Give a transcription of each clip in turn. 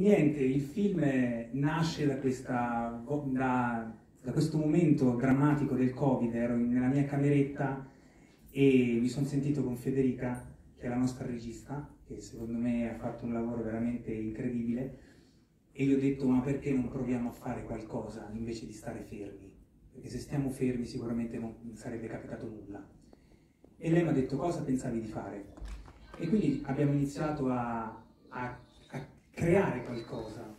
Niente, il film nasce da, questa, da, da questo momento drammatico del Covid, ero nella mia cameretta e mi sono sentito con Federica, che è la nostra regista, che secondo me ha fatto un lavoro veramente incredibile, e gli ho detto ma perché non proviamo a fare qualcosa invece di stare fermi? Perché se stiamo fermi sicuramente non sarebbe capitato nulla. E lei mi ha detto cosa pensavi di fare? E quindi abbiamo iniziato a, a, creare qualcosa.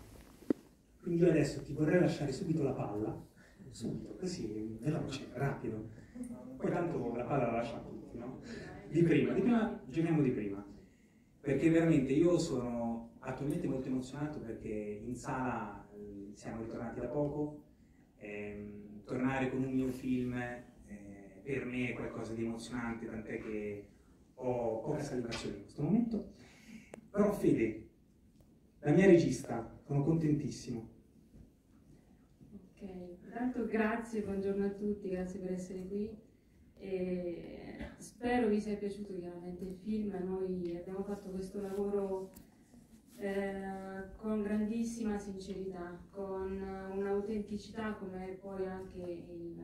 Quindi io adesso ti vorrei lasciare subito la palla, subito, così, veloce, rapido. Poi tanto la palla la lasciamo tutti, no? Di prima, di prima, giochiamo di prima. Perché veramente io sono attualmente molto emozionato perché in sala eh, siamo ritornati da poco, ehm, tornare con un mio film eh, per me è qualcosa di emozionante, tant'è che ho poca salivazione in questo momento. Però Fede, la mia regista, sono contentissimo. Ok, intanto grazie, buongiorno a tutti, grazie per essere qui. E spero vi sia piaciuto chiaramente il film, noi abbiamo fatto questo lavoro eh, con grandissima sincerità, con un'autenticità come poi anche il,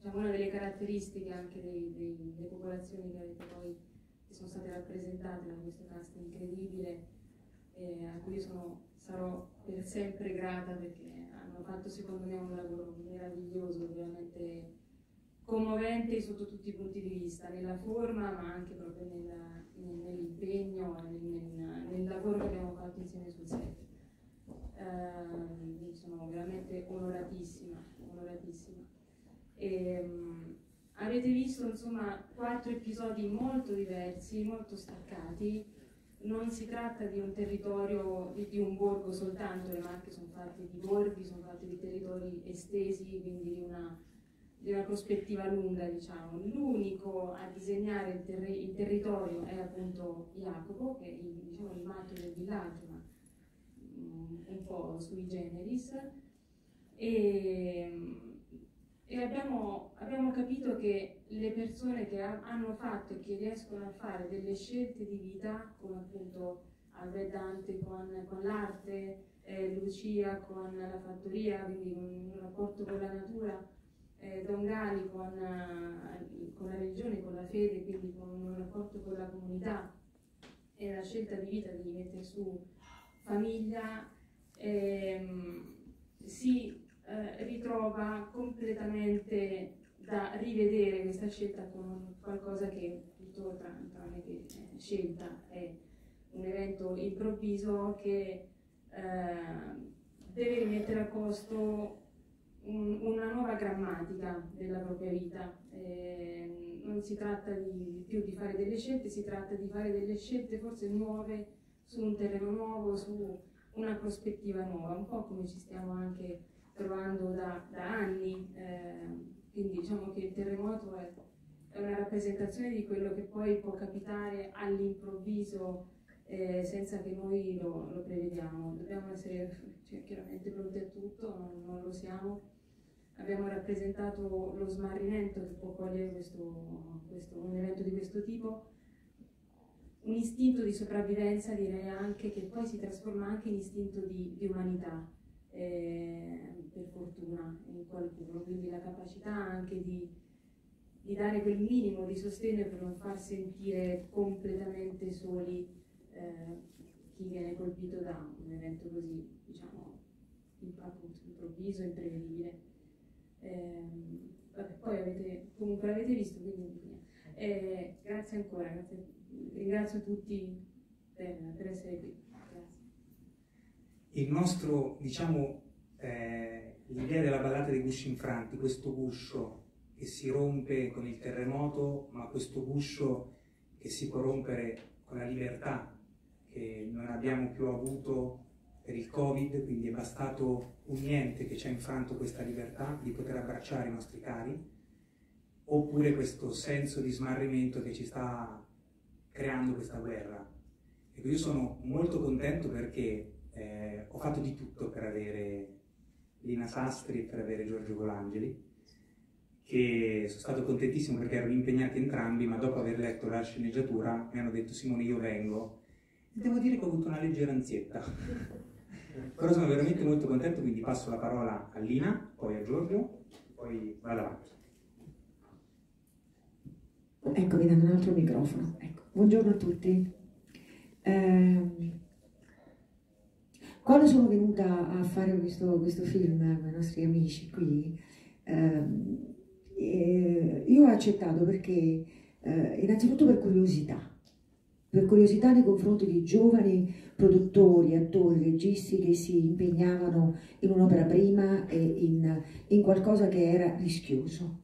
diciamo, una delle caratteristiche anche dei, dei, delle popolazioni che, poi, che sono state rappresentate da questo cast incredibile, eh, a cui sono, sarò per sempre grata perché hanno fatto secondo me un lavoro meraviglioso, veramente commovente sotto tutti i punti di vista, nella forma ma anche proprio nella, nell'impegno, nel, nel, lavoro che abbiamo fatto insieme sul set. Eh, sono veramente onoratissima, onoratissima. E, um, avete visto insomma quattro episodi molto diversi, molto staccati. Non si tratta di un territorio, di, di un borgo soltanto, le marche sono fatte di borghi, sono fatte di territori estesi, quindi di una di una prospettiva lunga, diciamo. L'unico a disegnare il, ter il, territorio è appunto Jacopo, che è il, diciamo, il matto del villaggio, ma um, un po' sui generis. E, e abbiamo, abbiamo, capito che le persone che ha, hanno fatto e che riescono a fare delle scelte di vita, come appunto Albert Dante con, con l'arte, eh, Lucia con la fattoria, quindi un rapporto con la natura, eh, Don Gali con, uh, con, la religione, con la fede, quindi con un rapporto con la comunità. E la scelta di vita di mettere su famiglia, ehm, si eh, ritrova completamente da rivedere questa scelta con qualcosa che tutto tranne che eh, scelta è un evento improvviso che eh, deve rimettere a posto un, una nuova grammatica della propria vita. Eh, non si tratta di, più di fare delle scelte, si tratta di fare delle scelte forse nuove su un terreno nuovo, su una prospettiva nuova, un po' come ci stiamo anche trovando da, da anni. Eh, quindi diciamo che il terremoto è, è, una rappresentazione di quello che poi può capitare all'improvviso eh, senza che noi lo, lo, prevediamo. Dobbiamo essere cioè, chiaramente pronti a tutto, non, non lo siamo abbiamo rappresentato lo smarrimento che può cogliere questo, questo, un evento di questo tipo, un istinto di sopravvivenza direi anche che poi si trasforma anche in istinto di, di umanità, eh, per fortuna, in qualcuno, quindi la capacità anche di, di, dare quel minimo di sostegno per non far sentire completamente soli eh, chi viene colpito da un evento così, diciamo, improvviso, imprevedibile. Eh, vabbè, poi avete, comunque l'avete visto, quindi eh, grazie ancora, grazie, ringrazio tutti per, per essere qui. Il nostro, diciamo, eh, l'idea della ballata dei gusci infranti, questo guscio che si rompe con il terremoto, ma questo guscio che si può rompere con la libertà che non abbiamo più avuto per il Covid, quindi è bastato un niente che ci ha infranto questa libertà di poter abbracciare i nostri cari, oppure questo senso di smarrimento che ci sta creando questa guerra. Ecco, io sono molto contento perché eh, ho fatto di tutto per avere Lina Sastri e per avere Giorgio Colangeli, che sono stato contentissimo perché erano impegnati entrambi, ma dopo aver letto la sceneggiatura mi hanno detto Simone io vengo. Devo dire che ho avuto una leggera ansietta Però sono veramente molto contento, quindi passo la parola a Lina, poi a Giorgio, poi vado avanti. Ecco, mi danno un altro microfono. Ecco. Buongiorno a tutti. Eh, quando sono venuta a fare questo, questo film con i nostri amici qui, eh, io ho accettato perché, eh, innanzitutto per curiosità, per curiosità nei confronti di giovani produttori, attori, registi che si impegnavano in un'opera prima e in, in qualcosa che era rischioso.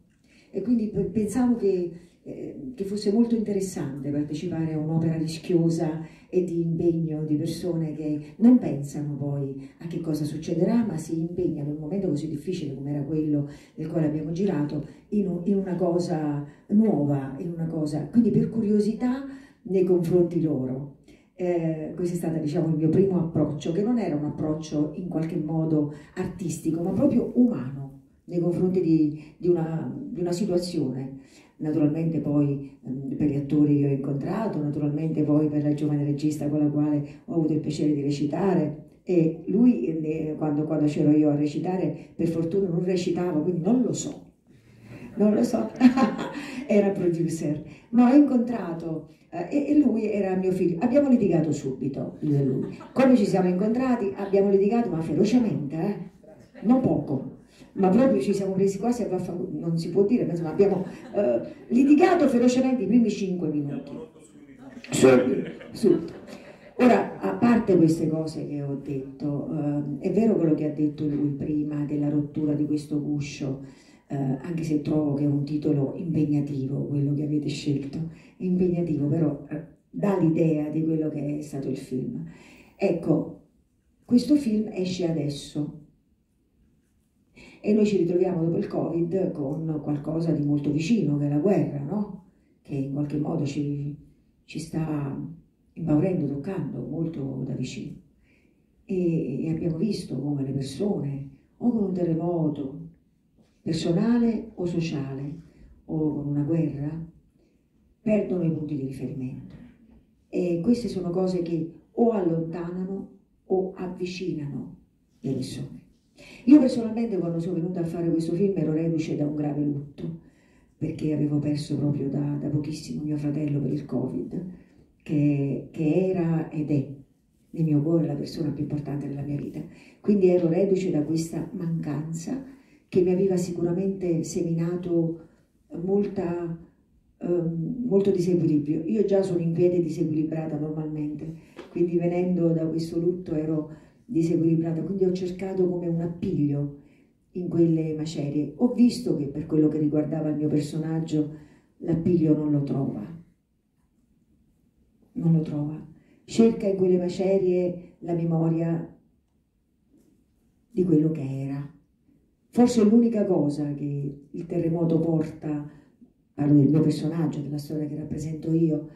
E quindi pensavo che eh, che fosse molto interessante partecipare a un'opera rischiosa e di impegno di persone che non pensano poi a che cosa succederà, ma si impegnano in un momento così difficile come era quello nel quale abbiamo girato, in, in una cosa nuova, in una cosa, quindi per curiosità nei confronti loro. Eh, questo è stato diciamo, il mio primo approccio, che non era un approccio in qualche modo artistico, ma proprio umano nei confronti di, di, una, di una situazione naturalmente poi ehm, per gli attori che ho incontrato, naturalmente poi per la giovane regista con la quale ho avuto il piacere di recitare. E lui eh, quando, quando c'ero io a recitare per fortuna non recitava, quindi non lo so, non lo so, era producer, ma ho incontrato eh, e, lui era mio figlio, abbiamo litigato subito, lui. Quando ci siamo incontrati? Abbiamo litigato ma ferocemente, eh? non poco ma proprio ci siamo presi quasi a vaffanculo, non si può dire, ma insomma abbiamo eh, litigato ferocemente i primi cinque minuti. Subito, subito. Ora, a parte queste cose che ho detto, eh, è vero quello che ha detto lui prima della rottura di questo guscio, eh, anche se trovo che è un titolo impegnativo quello che avete scelto, è impegnativo, però eh, dà l'idea di quello che è stato il film. Ecco, questo film esce adesso, e noi ci ritroviamo dopo il Covid con qualcosa di molto vicino, che è la guerra, no? che in qualche modo ci, ci sta impaurendo, toccando molto da vicino. E, e abbiamo visto come le persone, o con un terremoto personale o sociale, o con una guerra, perdono i punti di riferimento. E queste sono cose che o allontanano o avvicinano le persone. Io personalmente quando sono venuta a fare questo film ero reduce da un grave lutto, perché avevo perso proprio da, da pochissimo mio fratello per il Covid, che, che era ed è nel mio cuore la persona più importante della mia vita. Quindi ero reduce da questa mancanza che mi aveva sicuramente seminato molta, um, molto disequilibrio. Io già sono in piedi disequilibrata normalmente, quindi venendo da questo lutto ero disequilibrata, quindi ho cercato come un appiglio in quelle macerie. Ho visto che per quello che riguardava il mio personaggio l'appiglio non lo trova, non lo trova. Cerca in quelle macerie la memoria di quello che era. Forse l'unica cosa che il terremoto porta, parlo del mio personaggio, della storia che rappresento io,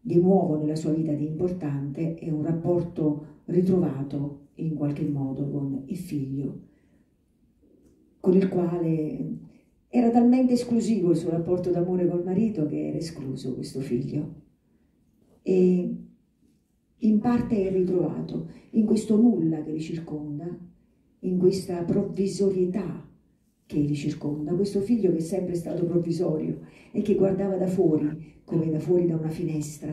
di nuovo nella sua vita di importante è un rapporto ritrovato in qualche modo con il figlio, con il quale era talmente esclusivo il suo rapporto d'amore col marito che era escluso questo figlio. E in parte è ritrovato in questo nulla che li circonda, in questa provvisorietà che li circonda, questo figlio che è sempre stato provvisorio e che guardava da fuori, come da fuori da una finestra,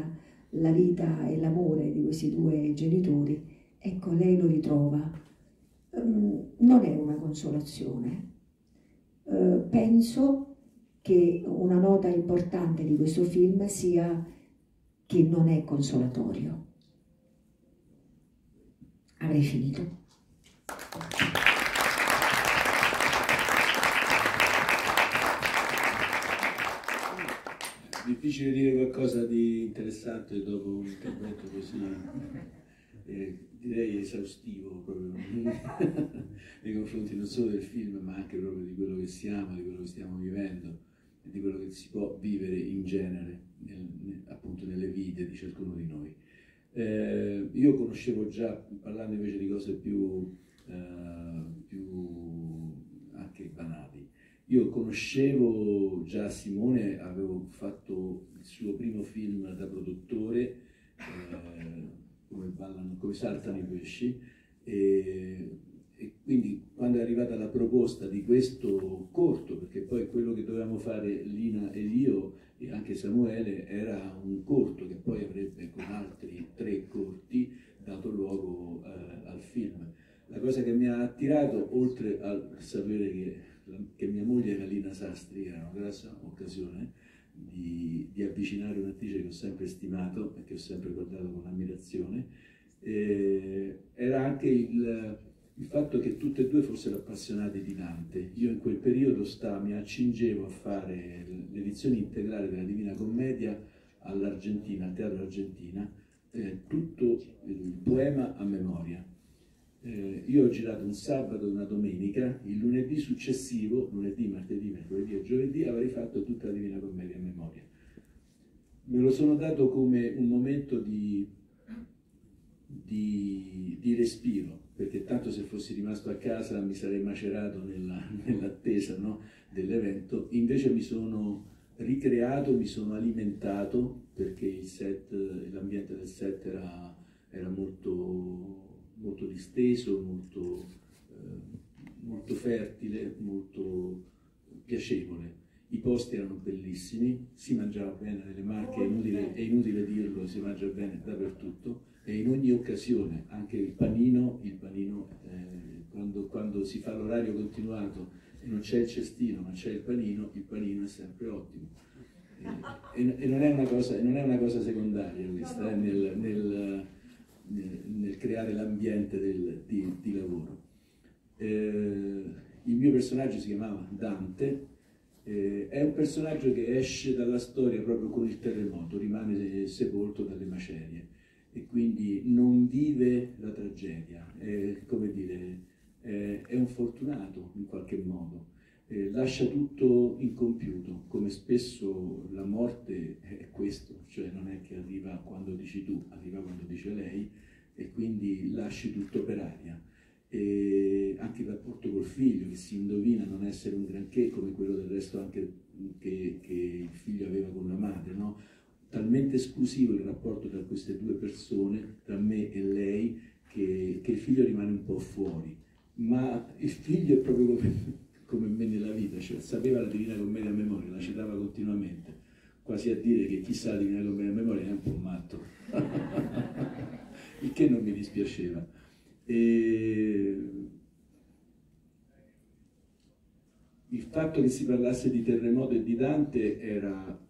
la vita e l'amore di questi due genitori ecco, lei lo ritrova. Um, non è una consolazione. Uh, penso che una nota importante di questo film sia che non è consolatorio. Avrei finito. Difficile dire qualcosa di interessante dopo un intervento così eh, direi esaustivo proprio nei confronti non solo del film ma anche proprio di quello che siamo, di quello che stiamo vivendo e di quello che si può vivere in genere nel, appunto nelle vite di ciascuno di noi. Eh, io conoscevo già, parlando invece di cose più, eh, più anche banali, io conoscevo già Simone, avevo fatto il suo primo film da produttore, eh, come, ballano, come saltano i pesci E, e quindi quando è arrivata la proposta di questo corto, perché poi quello che dovevamo fare Lina ed io e anche Samuele era un corto che poi avrebbe con altri tre corti dato luogo eh, al film. La cosa che mi ha attirato, oltre a sapere che, che mia moglie era Lina Sastri, era una grossa occasione di, di avvicinare un'attrice che ho sempre stimato e che ho sempre guardato con ammirazione, eh, era anche il, il fatto che tutte e due fossero appassionate di Dante. Io in quel periodo sta, mi accingevo a fare l'edizione integrale della Divina Commedia all'Argentina, al Teatro Argentina, eh, tutto il poema a memoria. Eh, io ho girato un sabato e una domenica, il lunedì successivo, lunedì, martedì, mercoledì e giovedì, avrei fatto tutta la Divina Commedia a memoria. Me lo sono dato come un momento di, di, di respiro, perché tanto se fossi rimasto a casa mi sarei macerato nella, nell'attesa no, dell'evento, invece mi sono ricreato, mi sono alimentato perché l'ambiente del set era, era molto, molto, disteso, molto, eh, molto fertile, molto piacevole. I posti erano bellissimi, si mangiava bene nelle marche, è inutile, è inutile dirlo, si mangia bene dappertutto e in ogni occasione, anche il panino, il panino eh, quando, quando si fa l'orario continuato e non c'è il cestino ma c'è il panino, il panino è sempre ottimo. E, e, non, è cosa, non, è una cosa, secondaria questa, eh, nel, nel, nel, creare l'ambiente di, di, lavoro. Eh, il mio personaggio si chiamava Dante, eh, è un personaggio che esce dalla storia proprio con il terremoto, rimane sepolto dalle macerie e quindi non vive la tragedia, è, come dire, è, è un fortunato in qualche modo eh, lascia tutto incompiuto, come spesso la morte è questo, cioè non è che arriva quando dici tu, arriva quando dice lei e quindi lasci tutto per aria. E anche il rapporto col figlio che si indovina non essere un granché come quello del resto anche che, che il figlio aveva con la madre, no? talmente esclusivo il rapporto tra queste due persone, tra me e lei, che, che il figlio rimane un po' fuori. Ma il figlio è proprio come come me nella vita, cioè sapeva la Divina Commedia a memoria, la citava continuamente, quasi a dire che chissà la Divina Commedia a memoria è un po' matto, il che non mi dispiaceva. E... Il fatto che si parlasse di terremoto e di Dante era,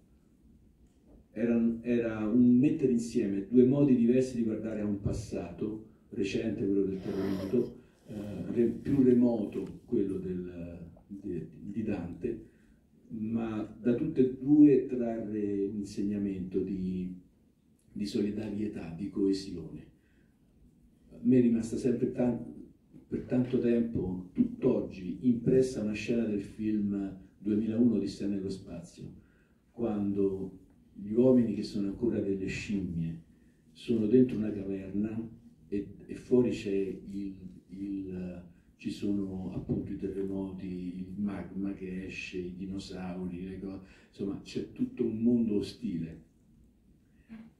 era, era un mettere insieme due modi diversi di guardare a un passato recente, quello del terremoto, eh, più remoto quello del, di, di, Dante, ma da tutte e due trarre un insegnamento di, di solidarietà, di coesione. A me è rimasta sempre tanto, per tanto tempo, tutt'oggi, impressa una scena del film 2001 di Sta nello spazio, quando gli uomini che sono ancora delle scimmie sono dentro una caverna e, e fuori c'è il, il ci sono appunto i terremoti, il magma che esce, i dinosauri, insomma c'è tutto un mondo ostile.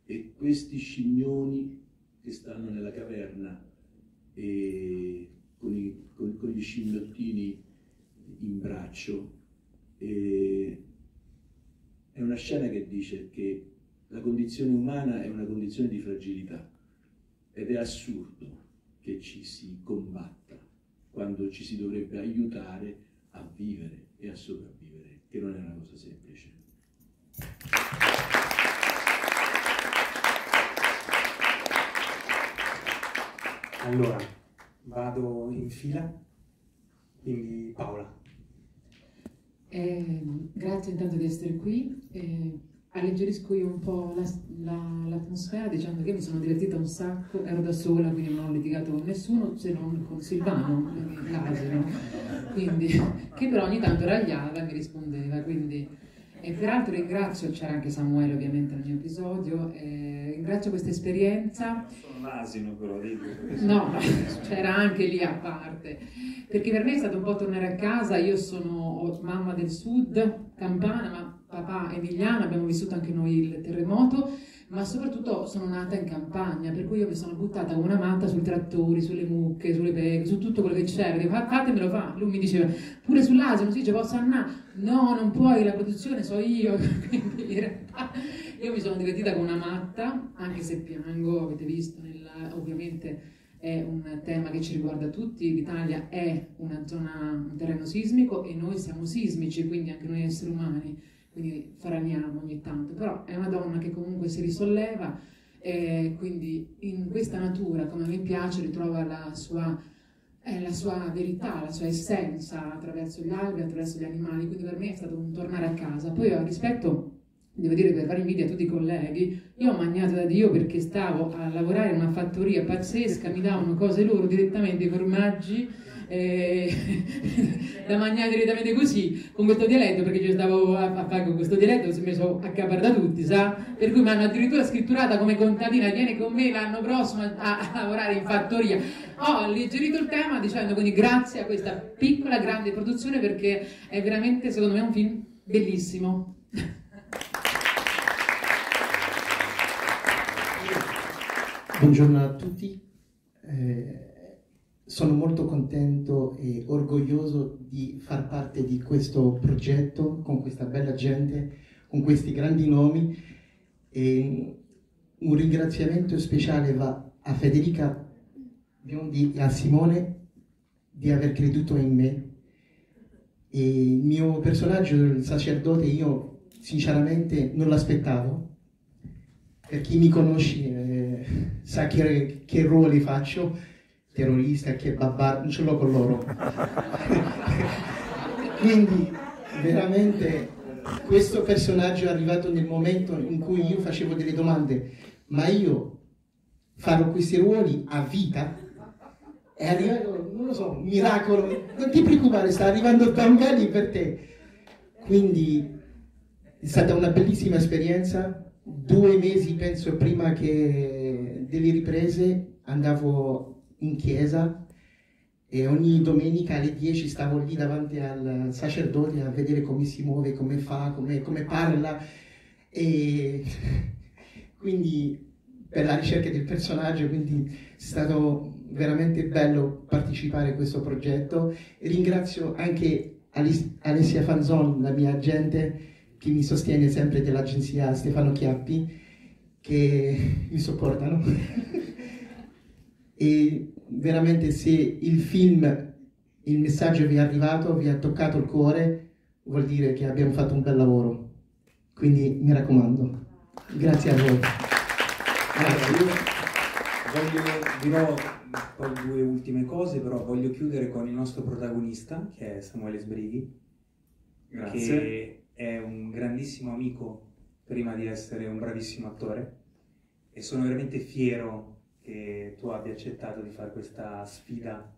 E questi scimmioni che stanno nella caverna e con, i, con, con gli scimmiottini in braccio, è una scena che dice che la condizione umana è una condizione di fragilità ed è assurdo che ci si combatta quando ci si dovrebbe aiutare a vivere e a sopravvivere, che non è una cosa semplice. Allora, vado in fila, quindi Paola. Eh, grazie intanto di essere qui. Eh, alleggerisco io un po' la, la, l'atmosfera dicendo che mi sono divertita un sacco, ero da sola quindi non ho litigato con nessuno se non con Silvano, l'asino, quindi, che però ogni tanto ragliava e mi rispondeva. Quindi, e peraltro ringrazio, c'era anche Samuele ovviamente nel mio episodio, eh, ringrazio questa esperienza. Sono l'asino però, dico. No, c'era anche lì a parte, perché per me è stato un po' tornare a casa, io sono mamma del sud, campana, ma papà emiliano, abbiamo vissuto anche noi il terremoto, ma soprattutto sono nata in campagna, per cui io mi sono buttata come una matta sui trattori, sulle mucche, sulle peche, su tutto quello che c'era. Dico, fatemelo fa. Lui mi diceva, pure sull'asino, si dice, posso andare? No, non puoi, la produzione so io. Quindi in realtà io mi sono divertita come una matta, anche se piango, avete visto, nella, ovviamente è un tema che ci riguarda tutti, l'Italia è una zona, un terreno sismico e noi siamo sismici, quindi anche noi esseri umani quindi faraniamo ogni tanto, però è una donna che comunque si risolleva e quindi in questa natura, come me piace, ritrova la sua, eh, la sua verità, la sua essenza attraverso gli alberi, attraverso gli animali, quindi per me è stato un tornare a casa. Poi rispetto devo dire per fare invidia a tutti i colleghi, io ho mangiato da Dio perché stavo a lavorare in una fattoria pazzesca, mi davano cose loro direttamente, formaggi, eh, da mangiare direttamente così, con questo dialetto, perché io stavo a, a fare con questo dialetto, si è messo a capare da tutti, sa? Per cui mi hanno addirittura scritturata come contadina, vieni con me l'anno prossimo a, a lavorare in fattoria. Ho alleggerito il tema dicendo quindi grazie a questa piccola, grande produzione perché è veramente, secondo me, un film bellissimo. Buongiorno a tutti. Eh, sono molto contento e orgoglioso di far parte di questo progetto con questa bella gente, con questi grandi nomi. E un ringraziamento speciale va a Federica Biondi e a Simone di aver creduto in me. E il mio personaggio, il sacerdote, io sinceramente non l'aspettavo. Per chi mi conosce eh, sa che, che ruoli faccio terrorista, che babà, non ce l'ho con loro. Quindi veramente questo personaggio è arrivato nel momento in cui io facevo delle domande, ma io farò questi ruoli a vita? È arrivato, non lo so, un miracolo, non ti preoccupare, sta arrivando Tangani per te. Quindi è stata una bellissima esperienza, due mesi penso prima che delle riprese andavo in chiesa e ogni domenica alle 10 stavo lì davanti al sacerdote a vedere come si muove, come fa, come, come parla e quindi per la ricerca del personaggio, quindi è stato veramente bello partecipare a questo progetto ringrazio anche Alessia Fanzon, la mia agente che mi sostiene sempre dell'agenzia Stefano Chiappi, che mi sopportano. e veramente se il film, il messaggio vi è arrivato, vi ha toccato il cuore, vuol dire che abbiamo fatto un bel lavoro. Quindi mi raccomando, grazie a voi. Io voglio, dirò poi due ultime cose, però voglio chiudere con il nostro protagonista, che è Samuele Sbrighi, Grazie. che è un grandissimo amico prima di essere un bravissimo attore e sono veramente fiero che tu abbia accettato di fare questa sfida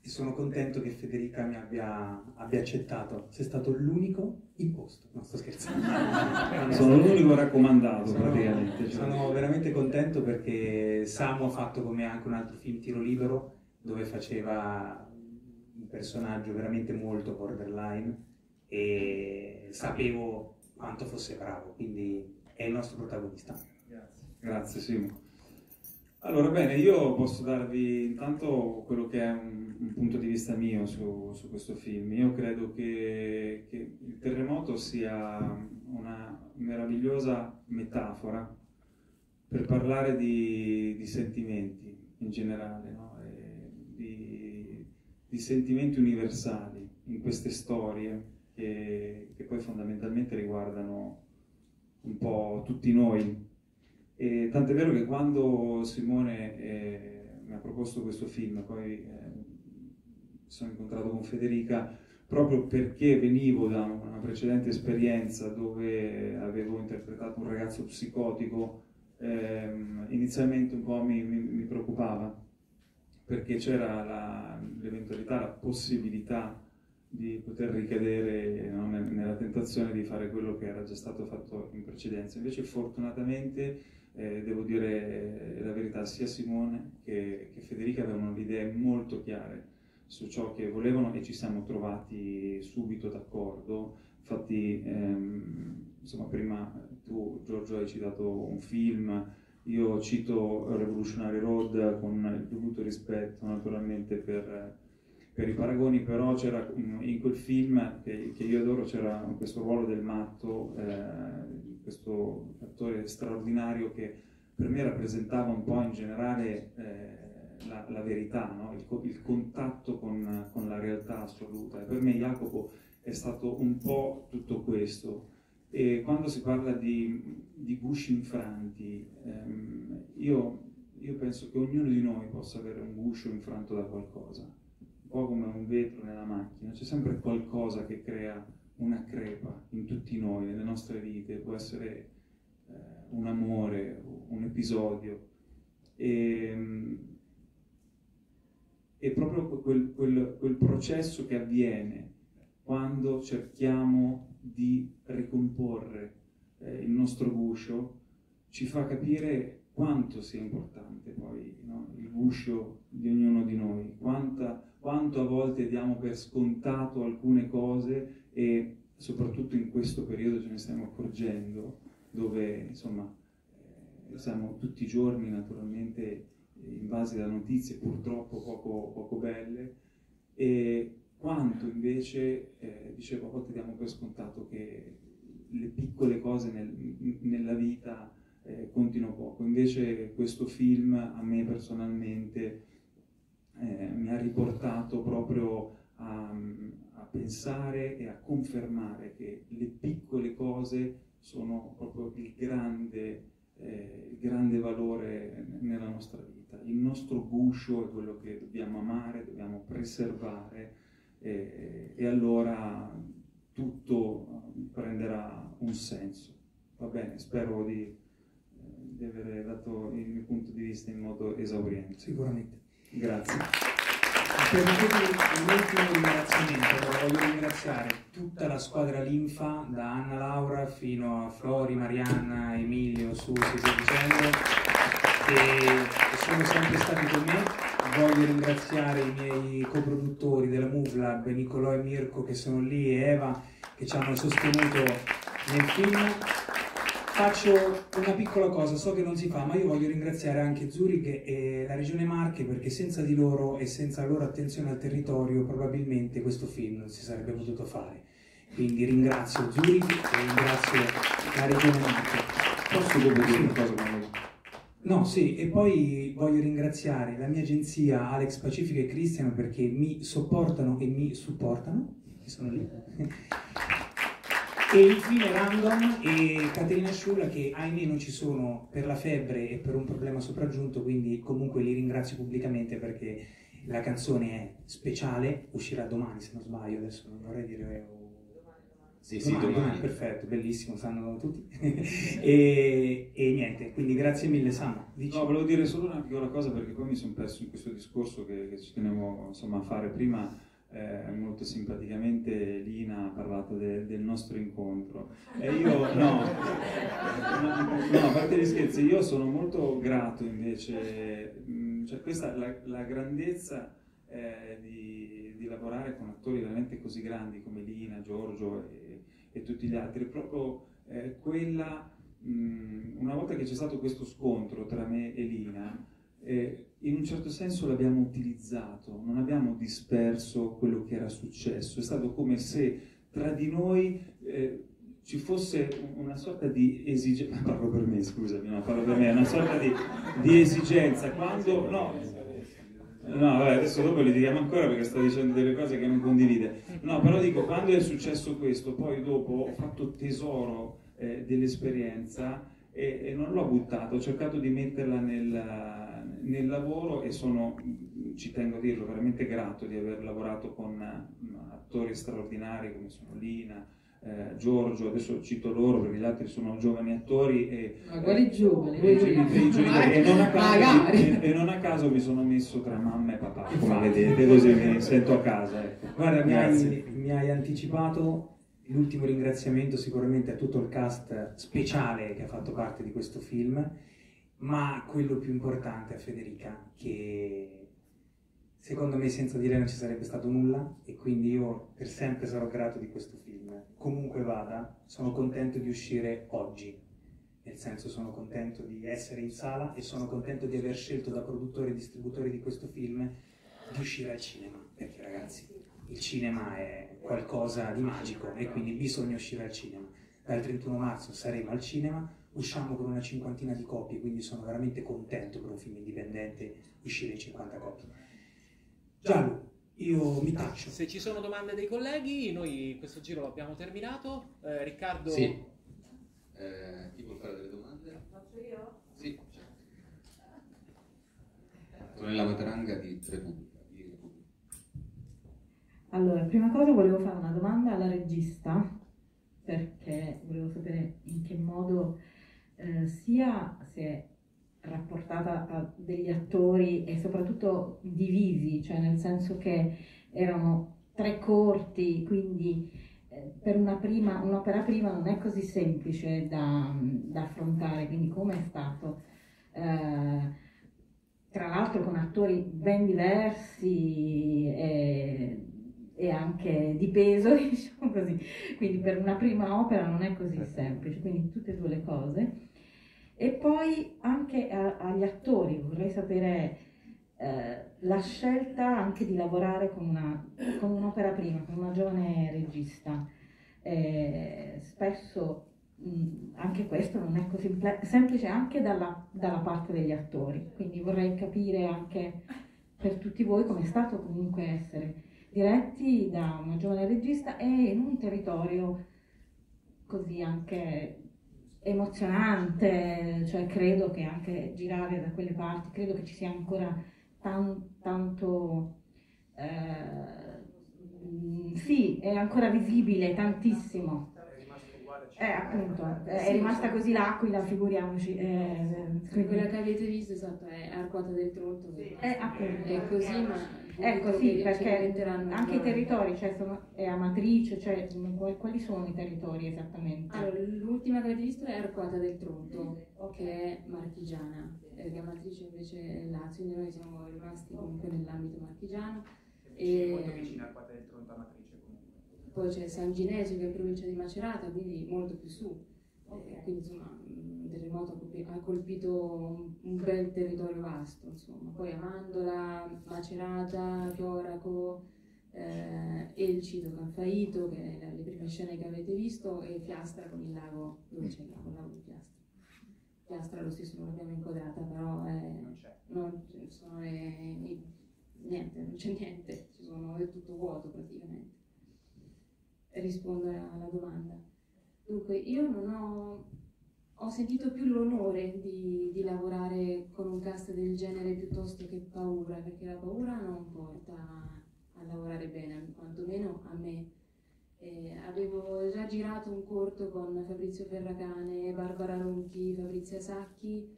e sono contento che Federica mi abbia, abbia accettato. Sei stato l'unico in posto. No, sto scherzando. sono l'unico raccomandato sono, praticamente. Cioè. Sono veramente contento perché Samu ha fatto come anche un altro film Tiro Libero dove faceva un personaggio veramente molto borderline e sapevo quanto fosse bravo, quindi è il nostro protagonista. Grazie, grazie Simo. Allora, bene, io posso darvi intanto quello che è un, un punto di vista mio su, su, questo film. Io credo che, che, il terremoto sia una meravigliosa metafora per parlare di, di sentimenti in generale, no? di, di, sentimenti universali in queste storie che, che poi fondamentalmente riguardano un po' tutti noi e tant'è vero che quando Simone eh, mi ha proposto questo film, poi eh, sono incontrato con Federica, proprio perché venivo da una precedente esperienza dove avevo interpretato un ragazzo psicotico, ehm, inizialmente un po' mi, mi, mi preoccupava, perché c'era l'eventualità, la possibilità di poter ricadere no, nella tentazione di fare quello che era già stato fatto in precedenza. Invece fortunatamente eh, devo dire la verità, sia Simone che, che Federica avevano le idee molto chiare su ciò che volevano e ci siamo trovati subito d'accordo. Infatti ehm, insomma, prima tu Giorgio hai citato un film, io cito Revolutionary Road con il dovuto rispetto naturalmente per, per i paragoni, però c'era in quel film che, che, io adoro c'era questo ruolo del matto, eh, questo attore straordinario che per me rappresentava un po' in generale eh, la, la, verità, no? il, il, contatto con, con, la realtà assoluta. E per me Jacopo è stato un po' tutto questo. E quando si parla di, di gusci infranti, ehm, io, io, penso che ognuno di noi possa avere un guscio infranto da qualcosa, un po' come un vetro nella macchina, c'è sempre qualcosa che crea una crepa in tutti noi, nelle nostre vite, può essere eh, un amore, un episodio. E, è proprio quel, quel, quel processo che avviene quando cerchiamo di ricomporre eh, il nostro guscio, ci fa capire quanto sia importante poi no? il guscio di ognuno di noi, quanta, quanto a volte diamo per scontato alcune cose e soprattutto in questo periodo ce ne stiamo accorgendo, dove insomma eh, siamo tutti i giorni naturalmente invasi da notizie purtroppo poco, poco belle e quanto invece, eh, dicevo, a volte diamo per scontato che le piccole cose nel, nella vita eh, contino poco. Invece questo film a me personalmente eh, mi ha riportato proprio a, a, pensare e a confermare che le piccole cose sono proprio il grande, eh, il grande valore nella nostra vita. Il nostro guscio è quello che dobbiamo amare, dobbiamo preservare e, e allora tutto eh, prenderà un senso. Va bene, spero di, eh, di aver dato il mio punto di vista in modo esauriente. Sicuramente. Grazie. Permettete un ultimo ringraziamento, voglio ringraziare tutta la squadra Linfa, da Anna Laura fino a Flori, Marianna, Emilio, Susi e via che sono sempre stati con me voglio ringraziare i miei coproduttori della MoveLab, Nicolò e Mirko che sono lì e Eva che ci hanno sostenuto nel film. Faccio una piccola cosa, so che non si fa, ma io voglio ringraziare anche Zurich e la Regione Marche perché senza di loro e senza la loro attenzione al territorio probabilmente questo film non si sarebbe potuto fare. Quindi ringrazio Zurich e ringrazio la Regione Marche. Posso dopo dire una cosa? No, sì, e poi voglio ringraziare la mia agenzia Alex Pacifico e Cristiano perché mi sopportano e mi supportano, che sono lì. E infine Random e Caterina Sciulla che ahimè non ci sono per la febbre e per un problema sopraggiunto, quindi comunque li ringrazio pubblicamente perché la canzone è speciale, uscirà domani se non sbaglio, adesso non vorrei dire sì, domani, sì, domani. Perfetto, bellissimo, sanno tutti. e, e, niente, quindi grazie mille Sam. Dici. No, volevo dire solo una piccola cosa perché poi mi sono perso in questo discorso che, che ci tenevo insomma, a fare prima. Eh, molto simpaticamente Lina ha parlato de, del nostro incontro. E io no, no, no, a parte gli scherzi, io sono molto grato invece, mh, cioè questa la, la grandezza eh, di, di, lavorare con attori veramente così grandi come Lina, Giorgio e, e tutti gli altri, è proprio eh, quella, mh, una volta che c'è stato questo scontro tra me e Lina, eh, in un certo senso l'abbiamo utilizzato, non abbiamo disperso quello che era successo, è stato come se tra di noi eh, ci fosse una sorta di esigenza, parlo per me scusami, no, parlo per me, una sorta di, di esigenza, quando, no, No, vabbè, adesso dopo litighiamo ancora perché sto dicendo delle cose che non condivide. No, però dico, quando è successo questo, poi dopo ho fatto tesoro eh, dell'esperienza e, e, non l'ho buttato, ho cercato di metterla nel, nel, lavoro e sono, ci tengo a dirlo, veramente grato di aver lavorato con uh, attori straordinari come sono Lina, eh, Giorgio, adesso cito loro perché gli altri sono giovani attori e, ma quali giovani? E, e, non caso, e, e, non a caso, mi sono messo tra mamma e papà. Come vedete così mi sento a casa ecco. guarda mi hai, mi hai, anticipato l'ultimo ringraziamento sicuramente a tutto il cast speciale che ha fatto parte di questo film ma quello più importante a Federica che secondo me senza di lei non ci sarebbe stato nulla e quindi io per sempre sarò grato di questo film. Comunque vada, sono contento di uscire oggi, nel senso sono contento di essere in sala e sono contento di aver scelto da produttore e distributore di questo film di uscire al cinema, perché ragazzi il cinema è qualcosa di magico e quindi bisogna uscire al cinema. Dal 31 marzo saremo al cinema, usciamo con una cinquantina di copie, quindi sono veramente contento per un film indipendente uscire in 50 copie. Giallo, io mi taccio. Se ci sono domande dei colleghi, noi questo giro l'abbiamo terminato. Eh, Riccardo... Sì. Eh, chi vuol fare delle domande? Faccio io? Sì, certo. Antonella Matranga di Repubblica. Di Repubblica. Allora, prima cosa volevo fare una domanda alla regista, perché volevo sapere in che modo eh, sia si è rapportata a degli attori e soprattutto divisi, cioè nel senso che erano tre corti, quindi eh, per un'opera prima non è così semplice da, da affrontare, quindi come è stato? Eh, tra l'altro con attori ben diversi e, e, anche di peso, diciamo così, quindi per una prima opera non è così semplice, quindi tutte e due le cose. E poi anche a, agli attori vorrei sapere eh, la scelta anche di lavorare con, una, con un'opera prima, con una giovane regista. Eh, spesso mh, anche questo non è così semplice anche dalla, dalla, parte degli attori, quindi vorrei capire anche per tutti voi come è stato comunque essere diretti da una giovane regista e in un territorio così anche emozionante, cioè credo che anche girare da quelle parti, credo che ci sia ancora tan, tanto, eh, sì, è ancora visibile tantissimo. Eh, appunto, è rimasta così l'aquila, figuriamoci. Eh, quella che avete visto, esatto, è Arquata del Tronto. Eh, appunto. È così, ma Ecco sì, perché anche i territori, cioè sono, è Amatrice, cioè quali sono i territori esattamente? Allora, l'ultima che avete visto è Arquata del Tronto, che è marchigiana, perché Amatrice invece è Lazio, quindi noi siamo rimasti comunque nell'ambito marchigiano. E... Molto vicino a Arquata del Tronto, Amatrice comunque. Poi c'è San Ginesio che è provincia di Macerata, quindi molto più su. Okay. quindi insomma terremoto ha colpito un bel territorio vasto, insomma. poi Amandola, Macerata, Fioraco, eh, Elcido, Canfaito, che è le prime scene che avete visto, e Piastra con il lago, dove c'è il lago, il lago di Piastra. Piastra lo stesso non l'abbiamo inquadrata, però è, non c'è, le, niente, non c'è niente, sono, è tutto vuoto praticamente. Rispondo alla domanda. Dunque, io non ho, ho sentito più l'onore di, di, lavorare con un cast del genere piuttosto che paura, perché la paura non porta a lavorare bene, quantomeno a me. Eh, avevo già girato un corto con Fabrizio Ferracane, Barbara Ronchi, Fabrizia Sacchi,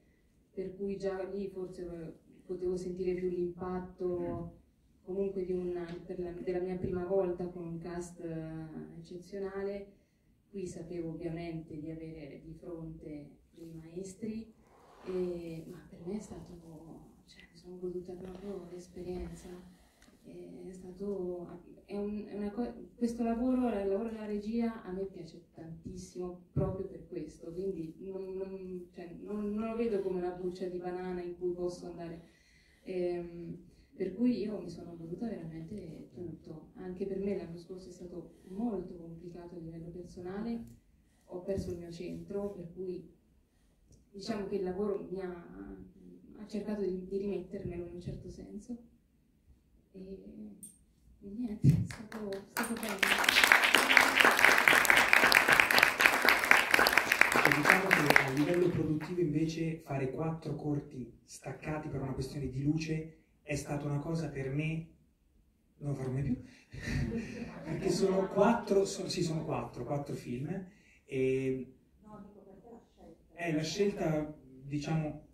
per cui già lì forse potevo sentire più l'impatto comunque una, la, della mia prima volta con un cast uh, eccezionale Qui sapevo ovviamente di avere di fronte dei maestri, e, ma per me è stato, cioè mi sono goduta proprio l'esperienza. È stato, è un, è una, questo lavoro, il lavoro della regia, a me piace tantissimo proprio per questo, quindi non, non, cioè, non, non lo vedo come una buccia di banana in cui posso andare. Ehm, per cui io mi sono goduta veramente tutto, anche per me l'anno scorso è stato molto complicato a livello personale, ho perso il mio centro, per cui diciamo che il lavoro mi ha, ha cercato di, di, rimettermelo in un certo senso. E, e niente, è stato, è stato bello. Diciamo che a livello produttivo invece fare quattro corti staccati per una questione di luce è stata una cosa per me, non lo farò mai più, perché sono quattro, sono, sì sono quattro, quattro film, e è la scelta, diciamo...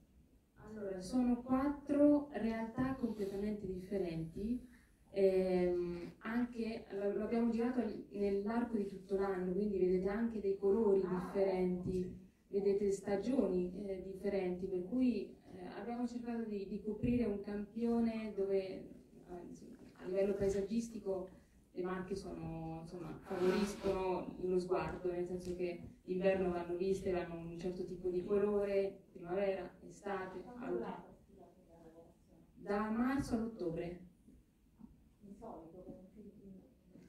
Allora, sono quattro realtà completamente differenti, ehm, anche, l'abbiamo girato nell'arco di tutto l'anno, quindi vedete anche dei colori differenti, vedete stagioni eh, differenti, per cui abbiamo cercato di, di, coprire un campione dove, a livello paesaggistico le Marche sono, insomma, favoriscono lo sguardo, nel senso che d'inverno vanno viste, hanno un certo tipo di colore, primavera, estate. Da marzo ad ottobre.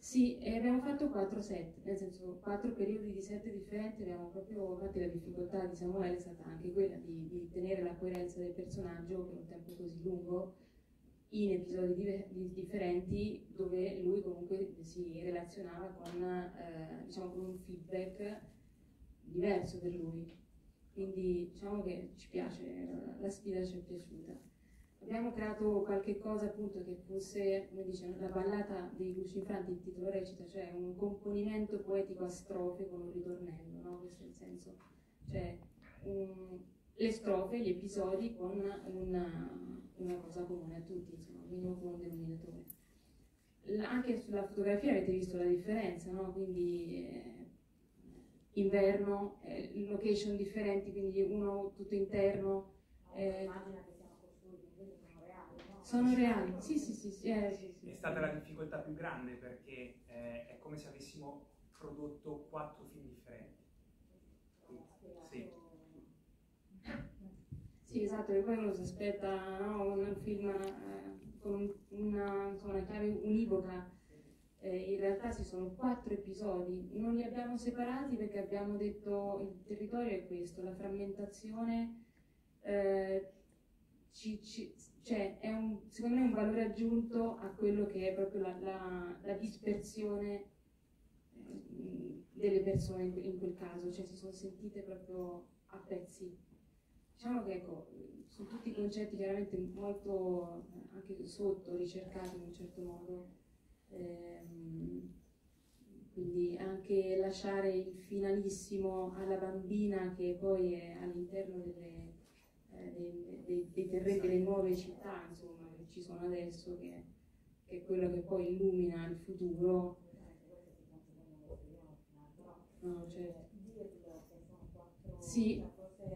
Sì, abbiamo fatto quattro set, nel senso quattro periodi di set differenti, abbiamo proprio, infatti la difficoltà di Samuele è stata anche quella di, di tenere la coerenza del personaggio per un tempo così lungo in episodi diver- differenti dove lui comunque si relazionava con, eh, diciamo, con un feedback diverso per lui. Quindi diciamo che ci piace, la sfida ci è piaciuta. Abbiamo creato qualche cosa appunto che fosse, come dice, la ballata dei Luci Infranti, il titolo recita, cioè un componimento poetico a strofe con un ritornello, no? Questo è il senso. Cioè un, le strofe, gli episodi con una, una cosa comune a tutti, insomma, un minimo comune denominatore. Anche sulla fotografia avete visto la differenza, no? Quindi eh, inverno, eh, location differenti, quindi uno tutto interno. Eh, sono reali, sì, sì, sì. sì, eh, sì, sì. È stata la difficoltà più grande perché eh, è come se avessimo prodotto quattro film differenti. Sì. Sì, esatto, e poi uno si aspetta no, un film eh, con una, insomma, chiave univoca. Eh, in realtà ci sono quattro episodi, non li abbiamo separati perché abbiamo detto il territorio è questo, la frammentazione eh, ci, ci, cioè è un, secondo me un valore aggiunto a quello che è proprio la, la, la dispersione eh, delle persone in, quel caso, cioè si sono sentite proprio a pezzi. Diciamo che ecco, sono tutti concetti chiaramente molto anche sotto ricercati in un certo modo. Ehm, quindi anche lasciare il finalissimo alla bambina che poi è all'interno delle, dei, dei, dei, terreni delle nuove città insomma, che ci sono adesso, che, che, è quello che poi illumina il futuro. No, certo. Sì,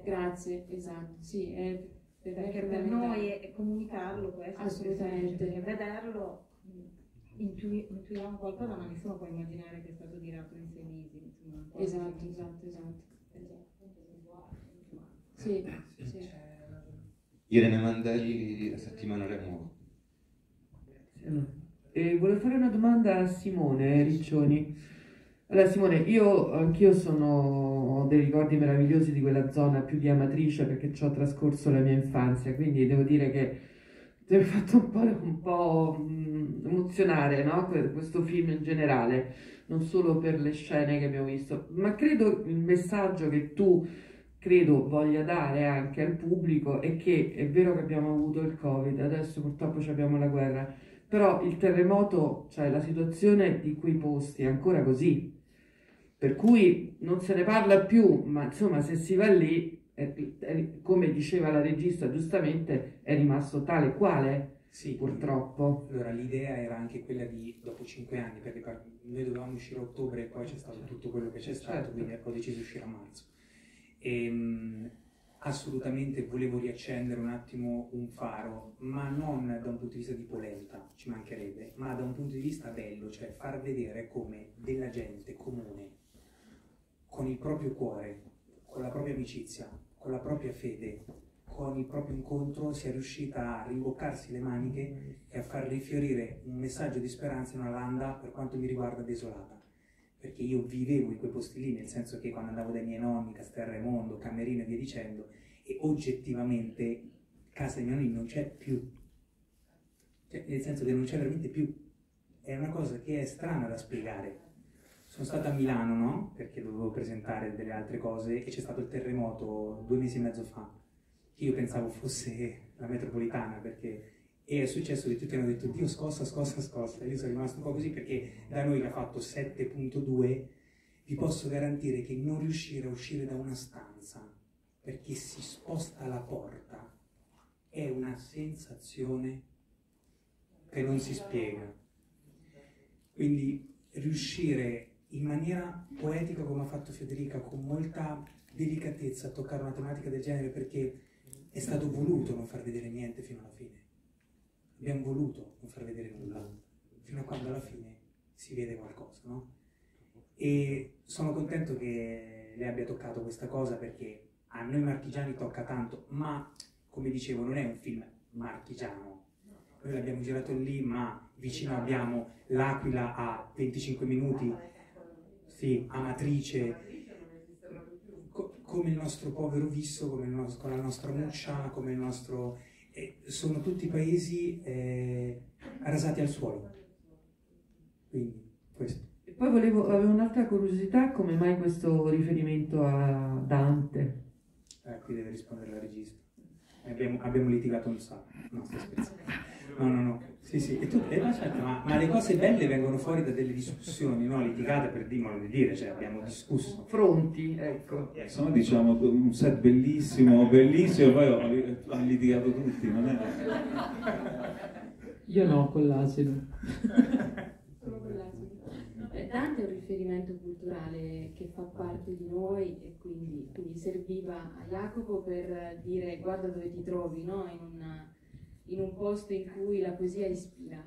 grazie, esatto, sì, è, per, perché per noi è comunicarlo questo, assolutamente, perché vederlo intui, intuiamo qualcosa ma nessuno può immaginare che è stato girato in sei mesi. Insomma, esatto, esatto, esatto, esatto. Sì, sì. Irene Mandelli, settimana Remuovo. E volevo fare una domanda a Simone Riccioni. Allora Simone, io anch'io sono, dei ricordi meravigliosi di quella zona più di Amatrice perché ci ho trascorso la mia infanzia, quindi devo dire che mi ha fatto un po', un po' mh, emozionare no? questo film in generale, non solo per le scene che abbiamo visto, ma credo il messaggio che tu credo voglia dare anche al pubblico è che è vero che abbiamo avuto il covid, adesso purtroppo abbiamo la guerra, però il terremoto, cioè la situazione di quei posti è ancora così, per cui non se ne parla più, ma insomma se si va lì, è, è, come diceva la regista giustamente, è rimasto tale quale. Sì, purtroppo. Allora l'idea era anche quella di dopo cinque anni, perché noi dovevamo uscire a ottobre e poi c'è stato tutto quello che c'è stato, certo. quindi ho deciso di uscire a marzo. E, mh, assolutamente volevo riaccendere un attimo un faro, ma non da un punto di vista di polenta, ci mancherebbe, ma da un punto di vista bello, cioè far vedere come della gente comune con il proprio cuore, con la propria amicizia, con la propria fede, con il proprio incontro sia riuscita a rimboccarsi le maniche e a far rifiorire un messaggio di speranza in una landa, per quanto mi riguarda, desolata. Perché io vivevo in quei posti lì, nel senso che quando andavo dai miei nonni, Castelraimondo, Camerino e via dicendo, e oggettivamente casa dei miei nonni non c'è più. Cioè, nel senso che non c'è veramente più. È una cosa che è strana da spiegare sono stata a Milano, no? Perché dovevo presentare delle altre cose e c'è stato il terremoto due mesi e mezzo fa. Io pensavo fosse la metropolitana perché e è successo che tutti hanno detto Dio scossa, scossa, scossa. Io sono rimasto un po' così perché da noi che ha fatto 7.2 vi posso garantire che non riuscire a uscire da una stanza perché si sposta la porta è una sensazione che non si spiega. Quindi riuscire in maniera poetica come ha fatto Federica, con molta delicatezza a toccare una tematica del genere perché è stato voluto non far vedere niente fino alla fine. Abbiamo voluto non far vedere nulla. quando alla fine si vede qualcosa, no? E sono contento che lei abbia toccato questa cosa perché a noi marchigiani tocca tanto, ma come dicevo non è un film marchigiano. Noi l'abbiamo girato lì, ma vicino abbiamo l'Aquila a 25 minuti, sì, Amatrice, co- come il nostro povero Visso, come il nostro, con la nostra Muccia, come il nostro... sono tutti paesi eh, rasati al suolo. Quindi questo. E poi volevo, avevo un'altra curiosità, come mai questo riferimento a Dante? Eh, qui deve rispondere la regista. Abbiamo, abbiamo litigato un sacco. No, sto scherzando. No, no, no. Sì, sì. E tu, eh, ma, certo, ma, ma le cose belle vengono fuori da delle discussioni, no? Litigate per dirmelo di dire, cioè abbiamo discusso. Fronti, ecco. Insomma, diciamo un set bellissimo, bellissimo, poi ho- hanno litigato tutti, non è? Io no, con l'asino. Solo con l'asino. Eh, Dante è un riferimento culturale che fa parte di noi e quindi, quindi serviva a Jacopo per dire guarda dove ti trovi, no? in, una- in un posto in cui la poesia ispira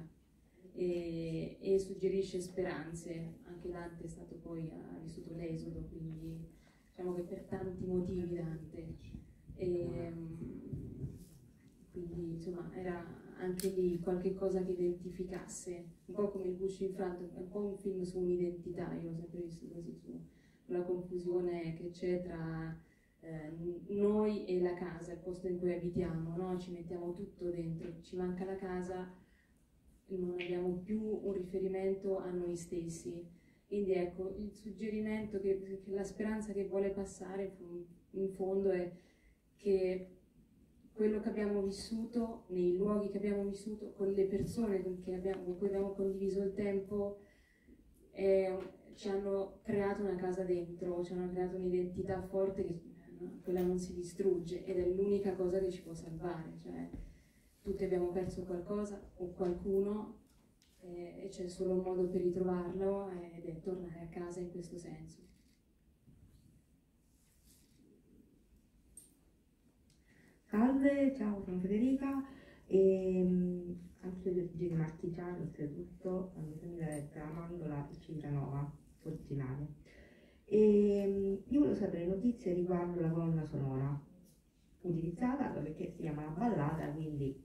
e, e suggerisce speranze. Anche Dante è stato poi, ha vissuto l'esodo, quindi diciamo che per tanti motivi Dante. E, quindi insomma era anche lì qualche cosa che identificasse, un po' come il Bush infranto, è un po' un film su un'identità, io l'ho sempre visto così, sulla confusione che c'è tra eh, noi e la casa, il posto in cui abitiamo, no? ci mettiamo tutto dentro, ci manca la casa, non abbiamo più un riferimento a noi stessi. Quindi ecco, il suggerimento, che, che la speranza che vuole passare in fondo è che quello che abbiamo vissuto, nei luoghi che abbiamo vissuto, con le persone con, abbiamo- con cui abbiamo condiviso il tempo, eh, ci hanno creato una casa dentro, ci hanno creato un'identità forte che quella non si distrugge ed è l'unica cosa che ci può salvare. Cioè, tutti abbiamo perso qualcosa o qualcuno eh, e c'è solo un modo per ritrovarlo ed è tornare a casa in questo senso. Salve, ciao, sono Federica e mm, anche io di origine marchigiana, oltretutto, la mia famiglia è Mandola e Civranova, originale. E mm, io volevo sapere notizie riguardo la colonna sonora utilizzata, perché si chiama La ballata, quindi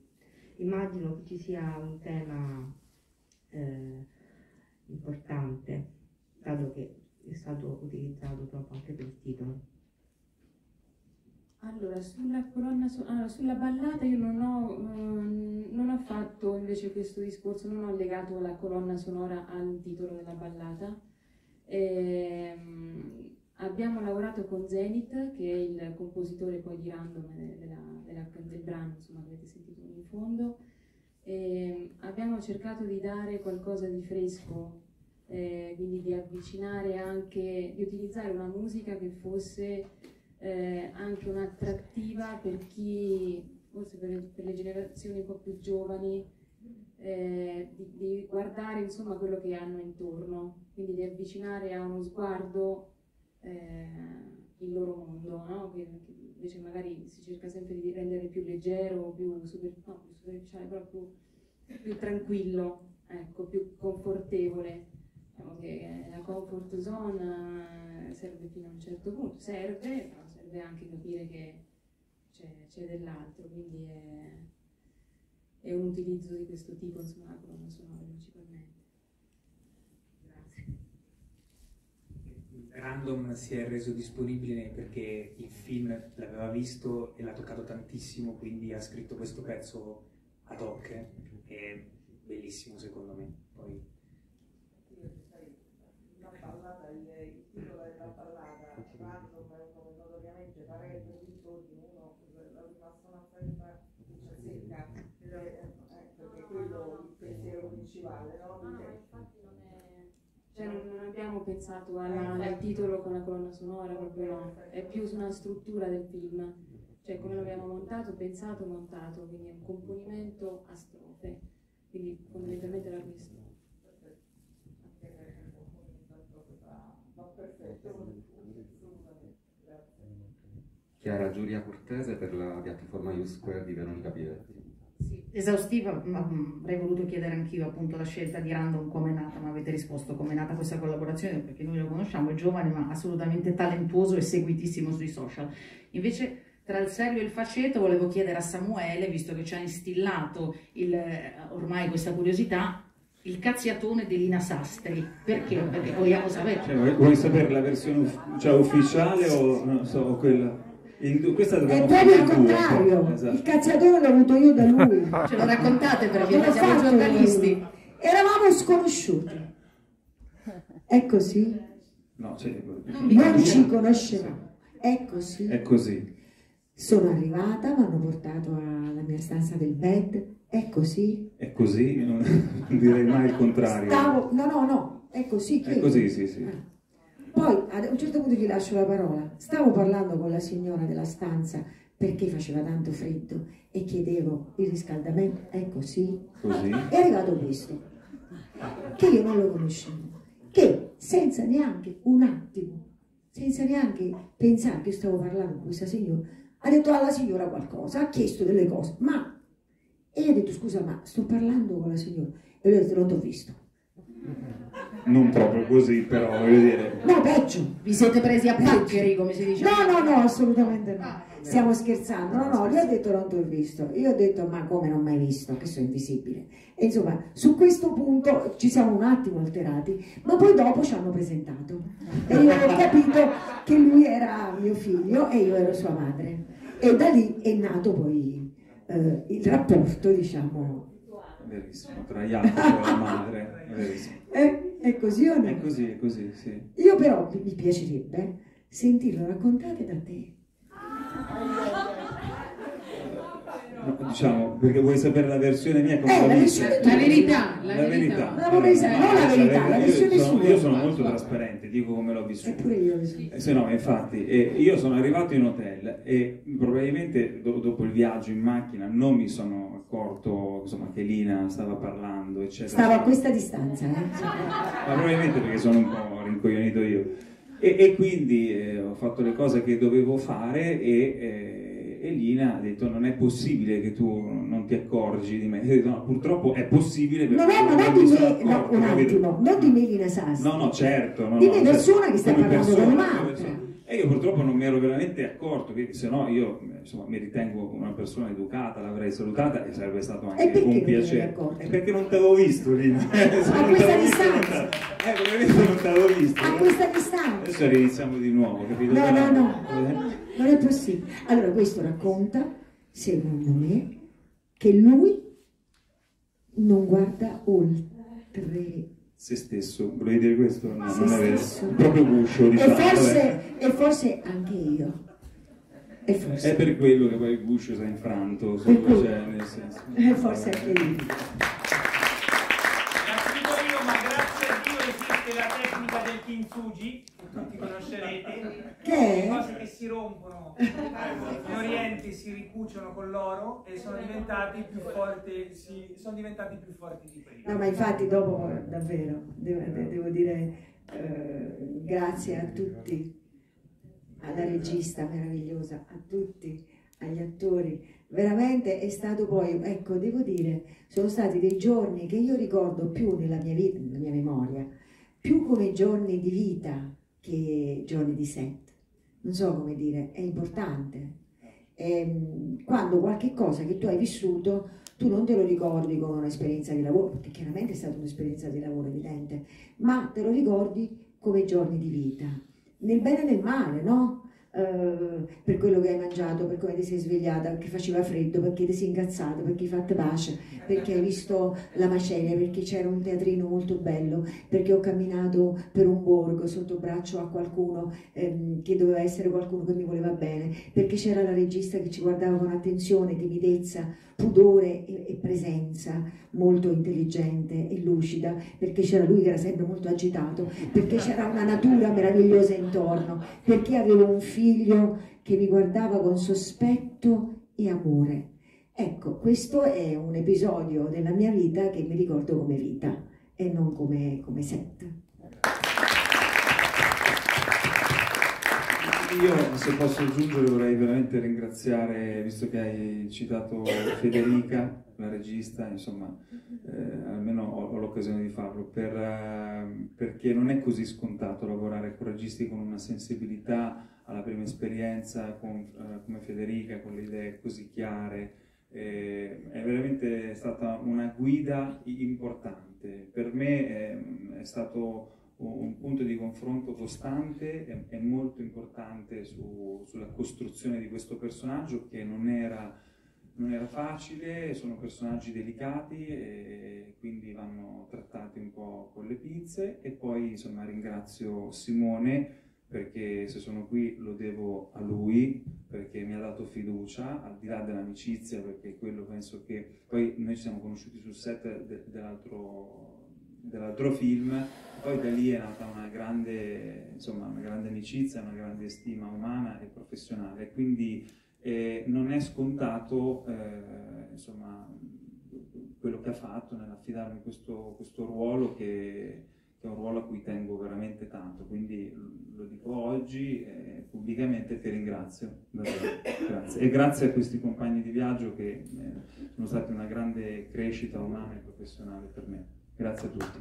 immagino che ci sia un tema eh, importante, dato che è stato utilizzato proprio anche per il titolo. Allora, sulla colonna allora, sulla ballata io non ho, ehm, non ho fatto invece questo discorso, non ho legato la colonna sonora al titolo della ballata. Ehm, abbiamo lavorato con Zenith, che è il compositore poi di Random de- della- della- del brano, insomma, avete sentito in fondo. Ehm, abbiamo cercato di dare qualcosa di fresco, eh, quindi di avvicinare anche, di utilizzare una musica che fosse eh, anche un'attrattiva per chi, forse per per le generazioni un po' più giovani, eh, di, di guardare insomma quello che hanno intorno, quindi di avvicinare a uno sguardo eh, il loro mondo, no? che, che invece magari si cerca sempre di rendere più leggero, più, super, no, più superficiale, però più, tranquillo, ecco, più confortevole. Diciamo che la comfort zone eh, serve fino a un certo punto, serve, però serve anche capire che c'è, dell'altro, quindi è, è un utilizzo di questo tipo, insomma, la colonna sonora principalmente. Random si è reso disponibile perché il film l'aveva visto e l'ha toccato tantissimo, quindi ha scritto questo pezzo ad hoc, è bellissimo secondo me. Poi, La ballata, il, il titolo della ballata, random, come notoriamente parecchio titoli, uno la prima sonata secca, perché quello è il pensiero principale, no? No, no, infatti non è... Cioè non, non abbiamo pensato alla- al titolo con la colonna sonora, proprio no. È più su una struttura del film. Cioè come l'abbiamo montato, pensato, montato, quindi è un componimento a strofe. Quindi fondamentalmente era questo. Chiara Giulia Cortese per la piattaforma U Square di Veronica Pivetti. Esaustiva, ma mh, avrei voluto chiedere anch'io appunto la scelta di Random come è nata, ma avete risposto come è nata questa collaborazione, perché noi lo conosciamo, è giovane ma assolutamente talentuoso e seguitissimo sui social. Invece tra il serio e il faceto volevo chiedere a Samuele, visto che ci ha instillato il, ormai questa curiosità, il cazziatone di Lina Sastri. Perché? Perché vogliamo sapere. Cioè, vuoi, sapere la versione uff- cioè, ufficiale o non so, o quella? Il- questa È proprio il in contrario. Esatto. il cazziatore l'ho avuto io da lui. Ce lo raccontate perché noi siamo giornalisti. io. Eravamo sconosciuti. È così? No, cioè, Non ci conoscevamo. È così. è così. Sono arrivata, mi hanno portato alla mia stanza del bed. È così? È così, non, direi mai il contrario. Stavo, no, no, no, è così. È che- così, sì, sì. Poi ad un certo punto gli lascio la parola. Stavo parlando con la signora della stanza perché faceva tanto freddo e chiedevo il riscaldamento. È così? Così. È arrivato questo, che io non lo conoscevo, che senza neanche un attimo, senza neanche pensare che stavo parlando con questa signora, ha detto alla signora qualcosa, ha chiesto delle cose, ma... E io ho detto scusa, ma sto parlando con la signora. E lui ha detto non ti ho visto. Non proprio così, però voglio dire. No, peggio. Vi siete presi a paccheri, come si dice? No, no, no, assolutamente no. Stiamo scherzando. No, no, lui ha detto non ti ho visto. Io ho detto ma come non mi hai visto? Che sono invisibile. E insomma, su questo punto ci siamo un attimo alterati, ma poi dopo ci hanno presentato. E io ho capito che lui era mio figlio e io ero sua madre. E da lì è nato poi eh, il rapporto, diciamo. Verissimo, tra gli altri e la madre. Verissimo. È, è così o no? È così, è così, sì. Io però mi piacerebbe sentirlo raccontate da te. No, diciamo, perché vuoi sapere la versione mia come Eh, la versione. La verità, la La verità. verità. Non la verità, la io versione sono, sua. io sono molto trasparente, dico come l'ho vissuto. Eppure io so. Eh, Se no, infatti, eh, io sono arrivato in hotel e probabilmente do- dopo il viaggio in macchina non mi sono accorto insomma, che Lina stava parlando, eccetera. Stavo a questa distanza, eh? Ma probabilmente perché sono un po' rincoglionito io. E, e quindi eh, ho fatto le cose che dovevo fare e, eh, e Lina ha detto non è possibile che tu non ti accorgi di me. Io ho detto no, purtroppo è possibile perché No, no, ma non mi di me, no, un attimo, non di me Lina Sassi. No, no, certo. No, Di no, me certo. persona che sta parlando persona, con un'altra. E io purtroppo non mi ero veramente accorto, che se no io insomma, mi ritengo una persona educata, l'avrei salutata e sarebbe stato E anche perché un piacere. È perché non ti avevo visto. Se A questa t'avevo distanza. t'avevo- Eh, probabilmente non ti avevo visto. A questa distanza. Adesso riniziamo di nuovo, capito? No, no, no, Eh? non è possibile. Allora, questo racconta, secondo me, che lui non guarda oltre. Se stesso, volevi dire questo? No, Se non stesso. Proprio guscio, diciamo. E forse, e forse anche io. E forse, È per quello che poi il guscio si è infranto, solo, cui- cioè, nel senso. e forse anche io. Innanzitutto io, ma grazie a Dio esiste la tecnica del kintsugi, che tutti conoscerete. Che cose che si rompono in Oriente si ricuciono con l'oro e sono diventati più forti, si- sono diventati più forti di prima. No, ma infatti dopo davvero devo, de- devo dire eh, grazie a tutti, alla regista meravigliosa, a tutti, agli attori. Veramente è stato poi, ecco, devo dire, sono stati dei giorni che io ricordo più nella mia vita, nella mia memoria, più come giorni di vita che giorni di set. Non so come dire, è importante. Ehm, quando qualche cosa che tu hai vissuto tu non te lo ricordi come un'esperienza di lavoro, perché chiaramente è stata un'esperienza di lavoro evidente, ma te lo ricordi come giorni di vita, nel bene e nel male, no? Eh, per quello che hai mangiato, per come ti sei svegliata, perché faceva freddo, perché ti sei incazzata, perché hai fatto pace, perché hai visto la maceria, perché c'era un teatrino molto bello, perché ho camminato per un borgo sotto braccio a qualcuno ehm, che doveva essere qualcuno che mi voleva bene, perché c'era la regista che ci guardava con attenzione, timidezza, pudore e, e presenza molto intelligente e lucida, perché c'era lui che era sempre molto agitato, perché c'era una natura meravigliosa intorno, perché avevo un figlio che mi guardava con sospetto e amore. Ecco, questo è un episodio della mia vita che mi ricordo come vita e non come, come set. Io se posso aggiungere vorrei veramente ringraziare, visto che hai citato Federica, la regista, insomma, eh, almeno ho, ho, l'occasione di farlo, per, eh, perché non è così scontato lavorare con registi con una sensibilità alla prima esperienza, con, eh, come Federica, con le idee così chiare. Eh, è veramente stata una guida importante. Per me ehm, è stato un punto di confronto costante e, molto importante su, sulla costruzione di questo personaggio che non era, non era, facile, sono personaggi delicati e quindi vanno trattati un po' con le pinze e poi insomma ringrazio Simone perché se sono qui lo devo a lui perché mi ha dato fiducia al di là dell'amicizia perché quello penso che poi noi ci siamo conosciuti sul set de, dell'altro dell'altro film, poi da lì è nata una grande, insomma, una grande amicizia, una grande stima umana e professionale, quindi eh, non è scontato eh, insomma, quello che ha fatto nell'affidarmi questo, questo ruolo che, che, è un ruolo a cui tengo veramente tanto, quindi lo dico oggi eh, pubblicamente ti ringrazio, grazie. E grazie a questi compagni di viaggio che eh, sono stati una grande crescita umana e professionale per me. Grazie a tutti.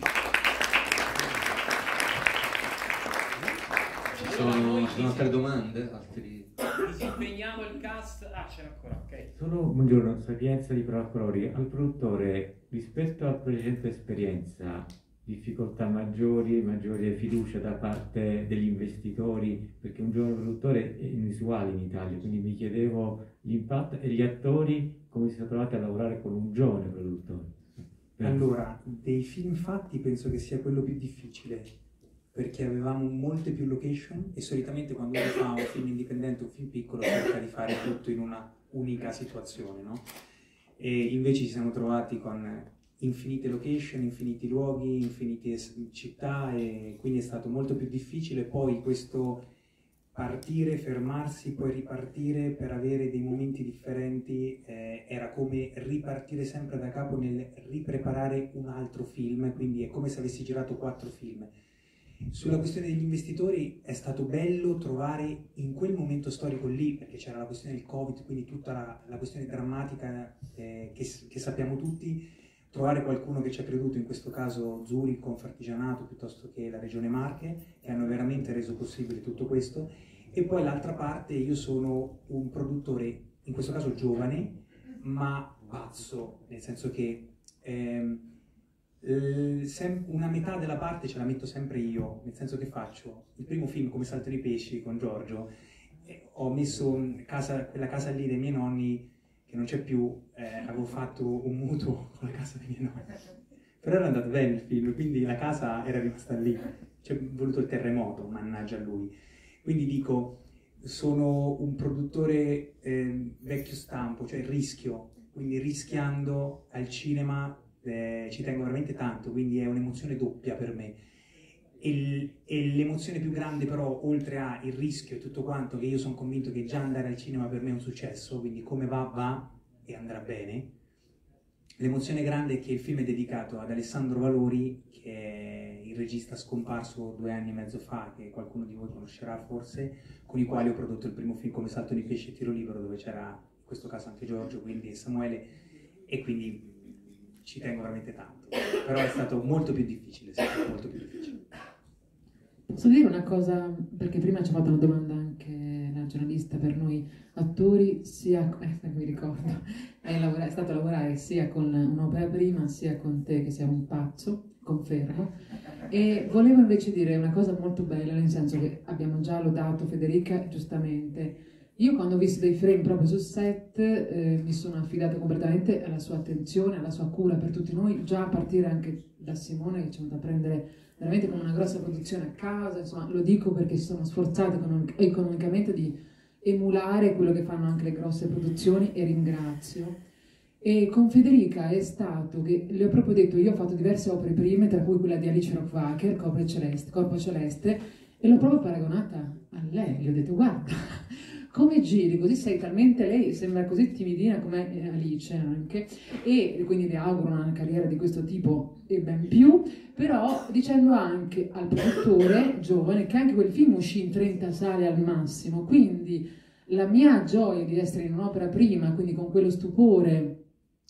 Ci sono, sono altre domande? Altri... Disimpegniamo il cast. Ah, c'è ancora, ok. Solo buongiorno, sapienza di Colori. Al produttore, rispetto alla precedente esperienza, difficoltà maggiori, maggiore fiducia da parte degli investitori, perché un giovane produttore è inusuale in Italia, quindi mi chiedevo l'impatto e gli attori come si sono trovati a lavorare con un giovane produttore. Allora, dei film fatti penso che sia quello più difficile perché avevamo molte più location e solitamente quando uno fa un film indipendente, un film piccolo, cerca di fare tutto in una unica situazione, no? E invece ci siamo trovati con infinite location, infiniti luoghi, infinite città e quindi è stato molto più difficile. Poi questo partire, fermarsi, poi ripartire per avere dei momenti differenti eh, era come ripartire sempre da capo nel ripreparare un altro film, quindi è come se avessi girato quattro film. Sulla questione degli investitori è stato bello trovare in quel momento storico lì, perché c'era la questione del Covid, quindi tutta la, la questione drammatica eh, che, che, sappiamo tutti, trovare qualcuno che ci ha creduto, in questo caso Zurich, Confartigianato, piuttosto che la Regione Marche, che hanno veramente reso possibile tutto questo. E poi l'altra parte io sono un produttore, in questo caso giovane, ma pazzo, nel senso che ehm, una metà della parte ce la metto sempre io, nel senso che faccio il primo film come Salto i pesci con Giorgio, ho messo casa, quella casa lì dei miei nonni che non c'è più, eh, avevo fatto un mutuo con la casa dei miei nonni, però era andato bene il film, quindi la casa era rimasta lì, c'è voluto il terremoto, mannaggia a lui. Quindi dico, sono un produttore eh, vecchio stampo, cioè rischio, quindi rischiando al cinema eh, ci tengo veramente tanto, quindi è un'emozione doppia per me. E, l'emozione più grande però, oltre al rischio e tutto quanto, che io sono convinto che già andare al cinema per me è un successo, quindi come va, va e andrà bene. L'emozione grande è che il film è dedicato ad Alessandro Valori, che è regista scomparso due anni e mezzo fa, che qualcuno di voi conoscerà forse, con i quali ho prodotto il primo film come Salto di pesce e tiro libero, dove c'era in questo caso anche Giorgio, quindi Samuele, e quindi ci tengo veramente tanto. Però è stato molto più difficile, molto più difficile. Posso dire una cosa, perché prima ci ha fatto una domanda anche la giornalista per noi attori, sia, eh, mi ricordo, è, è stato lavorare sia con un'opera prima, sia con te che sei un pazzo, confermo, e volevo invece dire una cosa molto bella, nel senso che abbiamo già lodato Federica, giustamente. Io quando ho visto dei frame proprio sul set eh, mi sono affidata completamente alla sua attenzione, alla sua cura per tutti noi, già a partire anche da Simone che ci è venuta a prendere veramente come una grossa produzione a casa, insomma lo dico perché si sono sforzati economicamente di emulare quello che fanno anche le grosse produzioni e ringrazio. E con Federica è stato che le ho proprio detto, io ho fatto diverse opere prime, tra cui quella di Alice Rockwacker, Corpo Celeste, Corpo Celeste, e l'ho proprio paragonata a lei. Gli ho detto, guarda, come giri? Così sei talmente lei sembra così timidina come eh, Alice anche e quindi le auguro una carriera di questo tipo e ben più però dicendo anche al produttore giovane che anche quel film uscì in 30 sale al massimo quindi la mia gioia di essere in un'opera prima quindi con quello stupore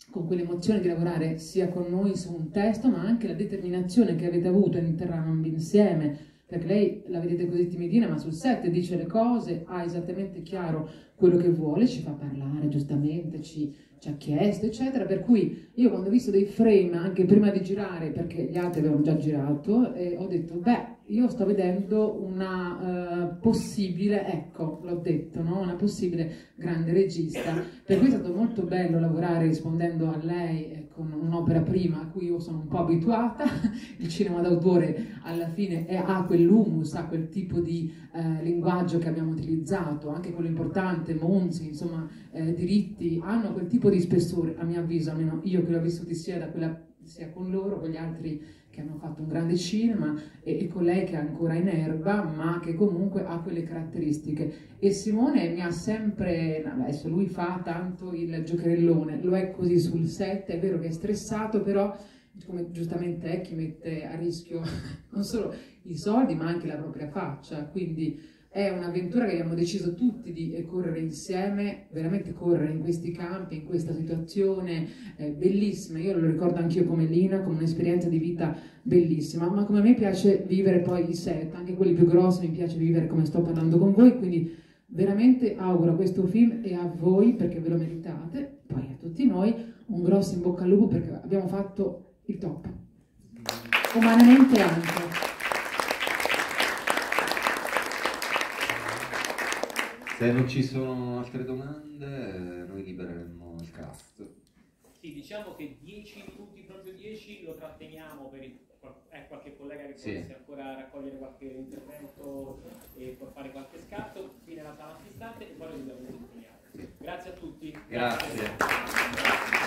con quell'emozione di lavorare sia con noi su un testo ma anche la determinazione che avete avuto entrambi insieme perché lei la vedete così timidina, ma sul set dice le cose, ha esattamente chiaro quello che vuole, ci fa parlare giustamente, ci, ci ha chiesto, eccetera. Per cui io quando ho visto dei frame, anche prima di girare, perché gli altri avevano già girato, eh, ho detto, beh, io sto vedendo una uh, possibile, ecco, l'ho detto, no? una possibile grande regista. Per cui è stato molto bello lavorare rispondendo a lei con un'opera prima a cui io sono un po' abituata. Il cinema d'autore alla fine è, ha quell'humus, ha quel tipo di eh, linguaggio che abbiamo utilizzato, anche quello importante, Monzi, insomma, eh, diritti, hanno quel tipo di spessore, a mio avviso, almeno io che l'ho vissuti sia, da quella, sia con loro, con gli altri che hanno fatto un grande cinema e, e, con lei che è ancora in erba ma che comunque ha quelle caratteristiche. E Simone mi ha sempre adesso lui fa tanto il giocherellone lo è così sul set è vero che è stressato però come giustamente è chi mette a rischio non solo i soldi ma anche la propria faccia quindi è un'avventura che abbiamo deciso tutti di correre insieme, veramente correre in questi campi, in questa situazione eh, bellissima. Io lo ricordo anch'io come Lina, come un'esperienza di vita bellissima, ma come a me piace vivere poi i set, anche quelli più grossi, mi piace vivere come sto parlando con voi, quindi veramente auguro a questo film e a voi, perché ve lo meritate, poi a tutti noi, un grosso in bocca al lupo perché abbiamo fatto il top. Umanamente anche. Se non ci sono altre domande, noi libereremo il cast. Sì, diciamo che 10 minuti, proprio 10, lo tratteniamo per il, eh, qualche collega che sì. potesse ancora raccogliere qualche intervento e può fare qualche scatto, qui nella sala assistente e poi lo dobbiamo continuare. Grazie a tutti. Grazie. Grazie.